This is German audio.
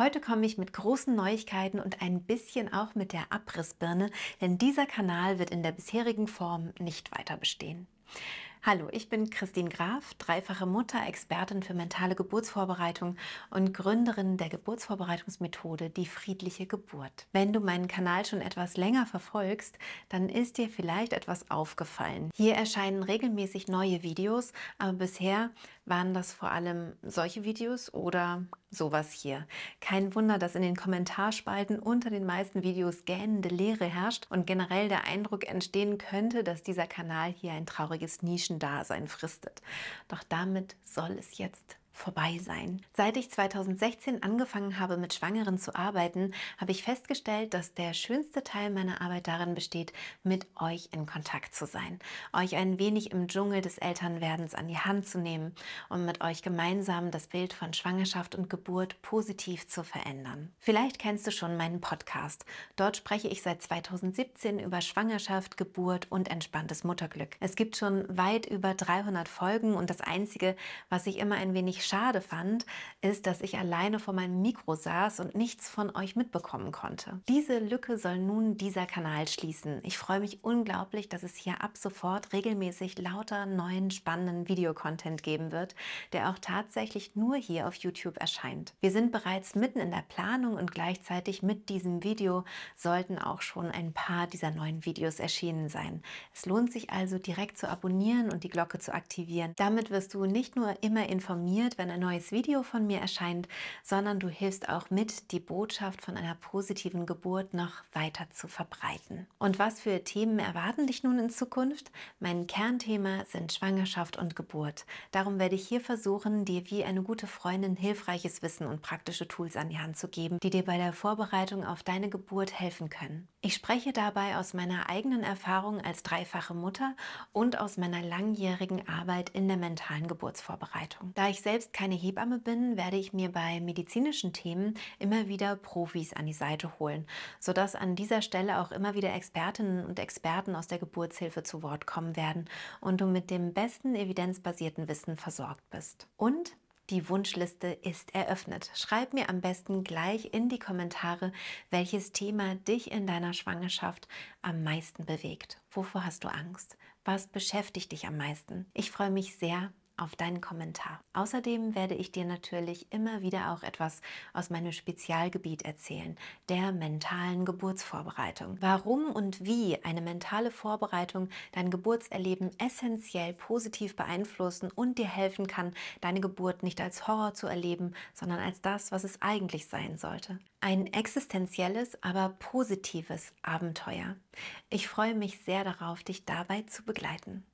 Heute komme ich mit großen Neuigkeiten und ein bisschen auch mit der Abrissbirne, denn dieser Kanal wird in der bisherigen Form nicht weiter bestehen. Hallo, ich bin Christine Graf, dreifache Mutter, Expertin für mentale Geburtsvorbereitung und Gründerin der Geburtsvorbereitungsmethode Die friedliche Geburt. Wenn du meinen Kanal schon etwas länger verfolgst, dann ist dir vielleicht etwas aufgefallen. Hier erscheinen regelmäßig neue Videos, aber bisher waren das vor allem solche Videos oder sowas hier. Kein Wunder, dass in den Kommentarspalten unter den meisten Videos gähnende Leere herrscht und generell der Eindruck entstehen könnte, dass dieser Kanal hier ein trauriges Nischendasein fristet. Doch damit soll es jetzt vorbei sein. Seit ich 2016 angefangen habe, mit Schwangeren zu arbeiten, habe ich festgestellt, dass der schönste Teil meiner Arbeit darin besteht, mit euch in Kontakt zu sein, euch ein wenig im Dschungel des Elternwerdens an die Hand zu nehmen und mit euch gemeinsam das Bild von Schwangerschaft und Geburt positiv zu verändern. Vielleicht kennst du schon meinen Podcast. Dort spreche ich seit 2017 über Schwangerschaft, Geburt und entspanntes Mutterglück. Es gibt schon weit über 300 Folgen und das Einzige, was ich immer ein wenig schade fand, ist, dass ich alleine vor meinem Mikro saß und nichts von euch mitbekommen konnte. Diese Lücke soll nun dieser Kanal schließen. Ich freue mich unglaublich, dass es hier ab sofort regelmäßig lauter neuen spannenden Videocontent geben wird, der auch tatsächlich nur hier auf YouTube erscheint. Wir sind bereits mitten in der Planung und gleichzeitig mit diesem Video sollten auch schon ein paar dieser neuen Videos erschienen sein. Es lohnt sich also direkt zu abonnieren und die Glocke zu aktivieren. Damit wirst du nicht nur immer informiert, wenn ein neues Video von mir erscheint, sondern du hilfst auch mit, die Botschaft von einer positiven Geburt noch weiter zu verbreiten. Und was für Themen erwarten dich nun in Zukunft? Mein Kernthema sind Schwangerschaft und Geburt. Darum werde ich hier versuchen, dir wie eine gute Freundin hilfreiches Wissen und praktische Tools an die Hand zu geben, die dir bei der Vorbereitung auf deine Geburt helfen können. Ich spreche dabei aus meiner eigenen Erfahrung als dreifache Mutter und aus meiner langjährigen Arbeit in der mentalen Geburtsvorbereitung. Da ich selbst keine Hebamme bin, werde ich mir bei medizinischen Themen immer wieder Profis an die Seite holen, sodass an dieser Stelle auch immer wieder Expertinnen und Experten aus der Geburtshilfe zu Wort kommen werden und du mit dem besten evidenzbasierten Wissen versorgt bist. Und die Wunschliste ist eröffnet. Schreib mir am besten gleich in die Kommentare, welches Thema dich in deiner Schwangerschaft am meisten bewegt. Wovor hast du Angst? Was beschäftigt dich am meisten? Ich freue mich sehr auf deinen Kommentar. Außerdem werde ich dir natürlich immer wieder auch etwas aus meinem Spezialgebiet erzählen, der mentalen Geburtsvorbereitung. Warum und wie eine mentale Vorbereitung dein Geburtserleben essentiell positiv beeinflussen und dir helfen kann, deine Geburt nicht als Horror zu erleben, sondern als das, was es eigentlich sein sollte. Ein existenzielles, aber positives Abenteuer. Ich freue mich sehr darauf, dich dabei zu begleiten.